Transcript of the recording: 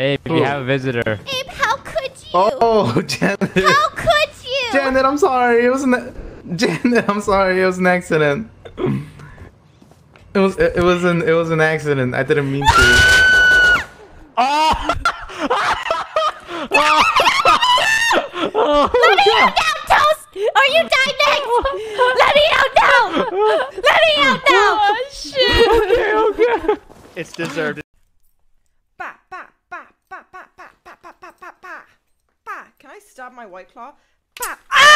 Hey, if you have a visitor. Abe, how could you? Oh, Janet. How could you? Janet, I'm sorry. It was an Janet. I'm sorry. It was an accident. It was it, it was an it was an accident. I didn't mean to. oh! Let me out now, Toast! Or you die next! Let me out now! Let me out now! Oh, shit! It's deserved. Stab my white claw? Ah!